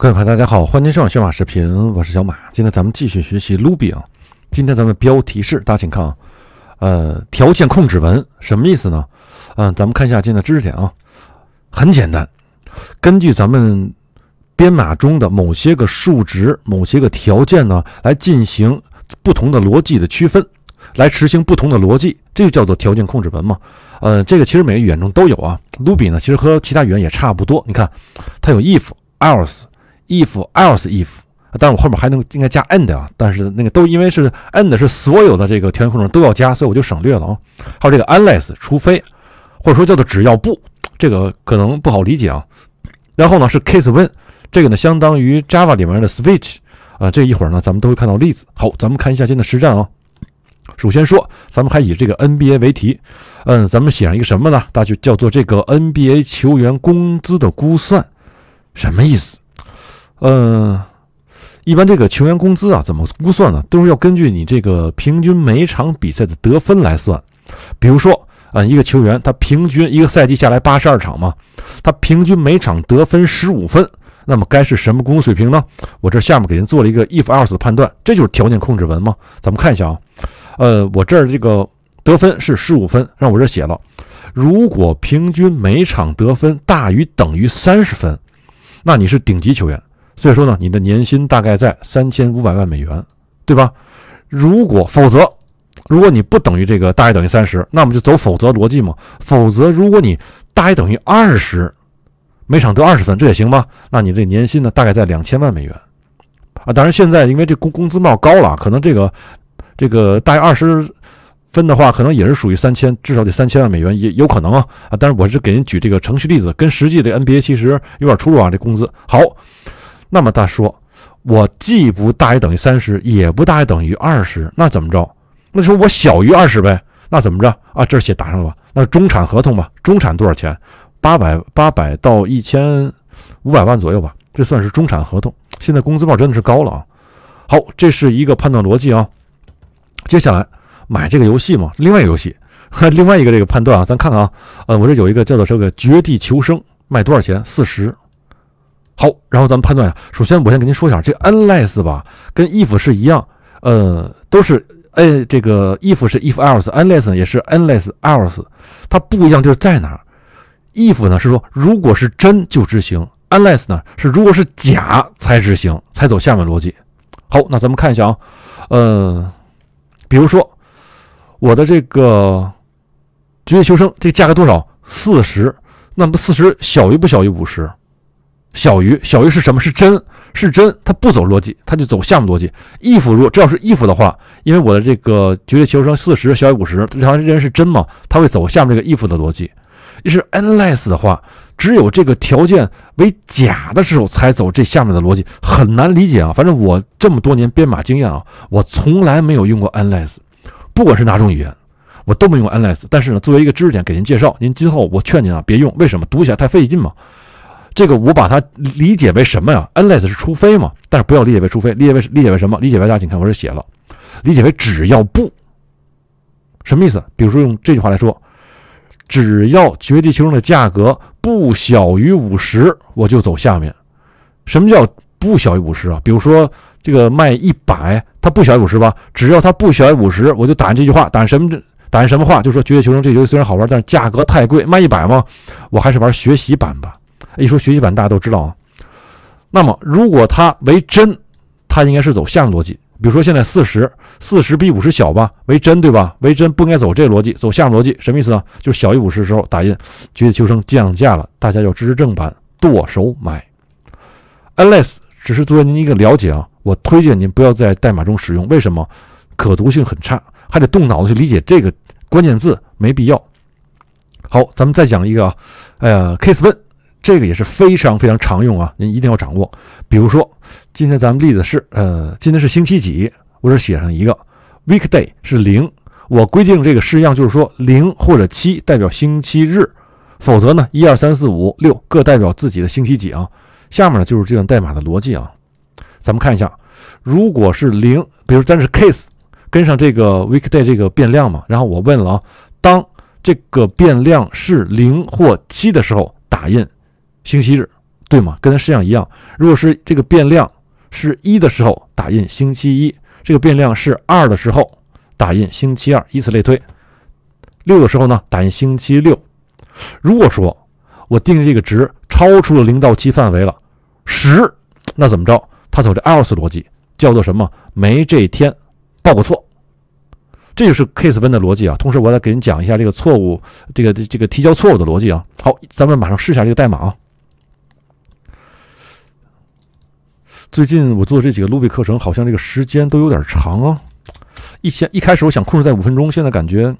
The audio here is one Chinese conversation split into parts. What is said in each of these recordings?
各位朋友，大家好，欢迎收看小马视频，我是小马。今天咱们继续学习 Ruby 啊。今天咱们标题是，大家请看啊，呃，条件控制文什么意思呢？嗯，咱们看一下今天的知识点啊。很简单，根据咱们编码中的某些个数值、某些个条件呢，来进行不同的逻辑的区分，来执行不同的逻辑，这就叫做条件控制文嘛。呃，这个其实每个语言中都有啊。Ruby 呢，其实和其他语言也差不多。你看，它有 if、else。If else if，但是我后面还能应该加 and 啊，但是那个都因为是 and 是所有的这个条件控制都要加，所以我就省略了啊。还有这个 unless 除非，或者说叫做只要不，这个可能不好理解啊。然后呢是 case when，这个呢相当于 Java 里面的 switch 啊，这一会儿呢咱们都会看到例子。好，咱们看一下今天的实战啊。首先说，咱们还以这个 NBA 为题，嗯，咱们写上一个什么呢？大家就叫做这个 NBA 球员工资的估算，什么意思？嗯，一般这个球员工资啊，怎么估算呢？都是要根据你这个平均每场比赛的得分来算。比如说，啊，一个球员他平均一个赛季下来八十二场嘛，他平均每场得分十五分，那么该是什么工资水平呢？我这下面给您做了一个 if else 的判断，这就是条件控制文嘛。咱们看一下啊，呃，我这儿这个得分是十五分，让我这写了，如果平均每场得分大于等于三十分，那你是顶级球员。所以说呢，你的年薪大概在三千五百万美元，对吧？如果否则，如果你不等于这个大于等于三十，那我们就走否则逻辑嘛。否则，如果你大于等于二十，每场得二十分，这也行吧？那你这年薪呢，大概在两千万美元啊。当然，现在因为这工工资帽高了，可能这个这个大于二十分的话，可能也是属于三千，至少得三千万美元也有可能啊啊。但是我是给您举这个程序例子，跟实际的 NBA 其实有点出入啊。这工资好。那么他说，我既不大于等于三十，也不大于等于二十，那怎么着？那说我小于二十呗？那怎么着啊？这写打上了吧？那中产合同吧？中产多少钱？八百八百到一千五百万左右吧？这算是中产合同。现在工资帽真的是高了啊！好，这是一个判断逻辑啊。接下来买这个游戏嘛？另外一个游戏，另外一个这个判断啊，咱看看啊。呃，我这有一个叫做这个《绝地求生》，卖多少钱？四十。好，然后咱们判断一下。首先，我先跟您说一下，这 unless 吧，跟 if 是一样，呃，都是哎，这个 if 是 if else，unless 也是 unless else，它不一样就是在哪儿？if 呢是说如果是真就执行，unless 呢是如果是假才执行，才走下面逻辑。好，那咱们看一下啊，呃，比如说我的这个绝地求生，这价格多少？四十，那么四十小于不小于五十？小于小于是什么？是真，是真，它不走逻辑，它就走项目逻辑。if 如果这要是 if 的话，因为我的这个绝对求生四十小于五十，这条人是真嘛？它会走下面这个 if 的逻辑。于是 unless 的话，只有这个条件为假的时候才走这下面的逻辑，很难理解啊。反正我这么多年编码经验啊，我从来没有用过 unless，不管是哪种语言，我都没用 unless。但是呢，作为一个知识点给您介绍，您今后我劝您啊，别用。为什么？读起来太费劲嘛。这个我把它理解为什么呀？unless 是除非嘛，但是不要理解为除非，理解为理解为什么？理解为大家请看我这写了，理解为只要不什么意思？比如说用这句话来说，只要绝地求生的价格不小于五十，我就走下面。什么叫不小于五十啊？比如说这个卖一百，它不小于五十吧？只要它不小于五十，我就打这句话，打什么？打什么话？就说绝地求生这游戏虽然好玩，但是价格太贵，卖一百吗？我还是玩学习版吧。一说学习版，大家都知道啊。那么，如果它为真，它应该是走项逻辑。比如说，现在四十，四十比五十小吧，为真对吧？为真不应该走这逻辑，走项逻辑。什么意思呢？就是小于五十的时候打印，绝地求生降价了，大家要支持正版，剁手买。unless 只是作为您一个了解啊，我推荐您不要在代码中使用。为什么？可读性很差，还得动脑子去理解这个关键字，没必要。好，咱们再讲一个啊，呃，case when。这个也是非常非常常用啊，您一定要掌握。比如说，今天咱们例子是，呃，今天是星期几？我这写上一个 weekday 是零，我规定这个式样就是说零或者七代表星期日，否则呢，一二三四五六各代表自己的星期几啊。下面呢就是这段代码的逻辑啊，咱们看一下，如果是零，比如咱是 case 跟上这个 weekday 这个变量嘛，然后我问了啊，当这个变量是零或七的时候，打印。星期日对吗？跟它式样一样。如果是这个变量是一的时候，打印星期一；这个变量是二的时候，打印星期二，以此类推。六的时候呢，打印星期六。如果说我定这个值超出了零到七范围了，十，那怎么着？它走这 else 逻辑，叫做什么？没这一天，报个错。这就是 case 分的逻辑啊。同时，我再给你讲一下这个错误，这个这个提交错误的逻辑啊。好，咱们马上试一下这个代码啊。最近我做这几个 Ruby 课程，好像这个时间都有点长啊。一先一开始我想控制在五分钟，现在感觉，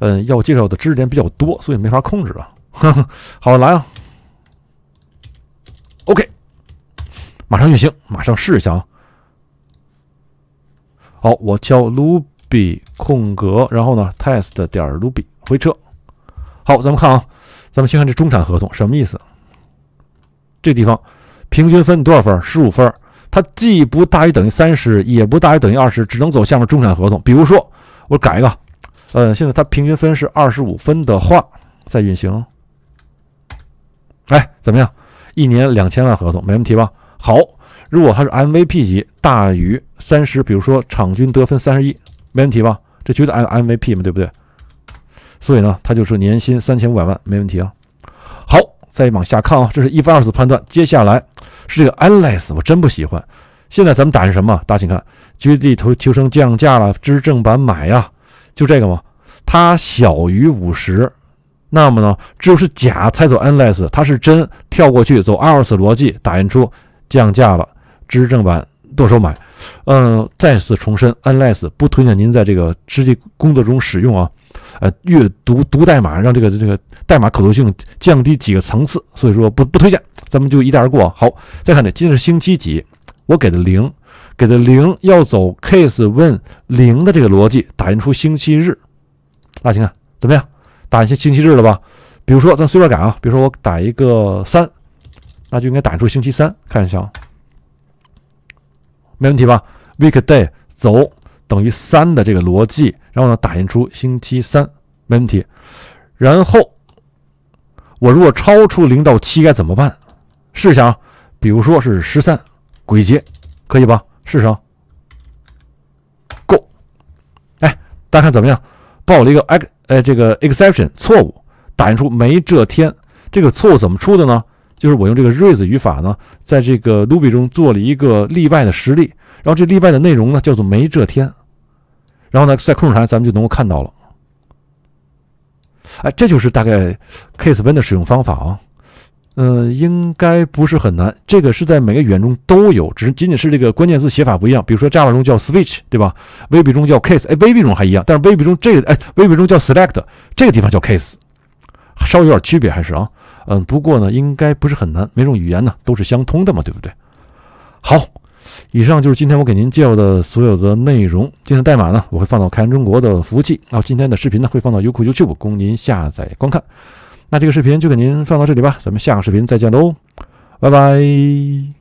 嗯，要介绍的知识点比较多，所以没法控制啊。好，来啊，OK，马上运行，马上试一下啊。好，我敲 Ruby 空格，然后呢，test 点 Ruby 回车。好，咱们看啊，咱们先看这中产合同什么意思？这地方平均分多少分？十五分。它既不大于等于三十，也不大于等于二十，只能走下面中产合同。比如说，我改一个，呃，现在它平均分是二十五分的话，再运行，哎，怎么样？一年两千万合同，没问题吧？好，如果它是 MVP 级，大于三十，比如说场均得分三十一，没问题吧？这绝对 M MVP 嘛，对不对？所以呢，它就是年薪三千五百万，没问题啊。再往下看啊，这是一分二次判断，接下来。是这个 unless，我真不喜欢。现在咱们打是什么？大家请看，绝地求求生降价了，知正版买呀，就这个吗？它小于五十，那么呢，只有是假才走 unless，它是真跳过去走 else 逻辑，打印出降价了，知正版剁手买。嗯，再次重申，unless 不推荐您在这个实际工作中使用啊。呃，阅读读代码，让这个这个代码可读性降低几个层次，所以说不不推荐。咱们就一带而过。好，再看这，今天是星期几？我给的零，给的零，要走 case when 零的这个逻辑，打印出星期日。大家看怎么样？打印些星期日了吧？比如说，咱随便改啊，比如说我打一个三，那就应该打印出星期三。看一下啊，没问题吧？weekday 走等于三的这个逻辑，然后呢，打印出星期三，没问题。然后我如果超出零到七该怎么办？试想，比如说是十三，鬼节，可以吧？试试啊，Go，哎，大家看怎么样？报了一个 ex，呃，这个 exception 错误，打印出没这天。这个错误怎么出的呢？就是我用这个 raise 语法呢，在这个 Ruby 中做了一个例外的实例，然后这例外的内容呢叫做没这天，然后呢在控制台咱们就能够看到了。哎，这就是大概 case when 的使用方法啊。嗯，应该不是很难。这个是在每个语言中都有，只是仅仅是这个关键字写法不一样。比如说 Java 中叫 switch，对吧？VB 中叫 case，哎，VB 中还一样，但是 VB 中这个，哎，VB 中叫 select，这个地方叫 case，稍微有点区别还是啊。嗯，不过呢，应该不是很难。每种语言呢都是相通的嘛，对不对？好。以上就是今天我给您介绍的所有的内容。今天代码呢，我会放到开源中国的服务器。然后今天的视频呢，会放到优酷 YouTube 供您下载观看。那这个视频就给您放到这里吧，咱们下个视频再见喽，拜拜。